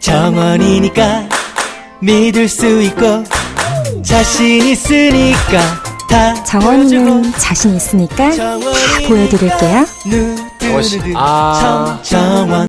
정원이니까 믿을 수 있고 자신 있으니까 다 정원이는 자신 있으니까 다 보여드릴게요. 누드누드 아. 정원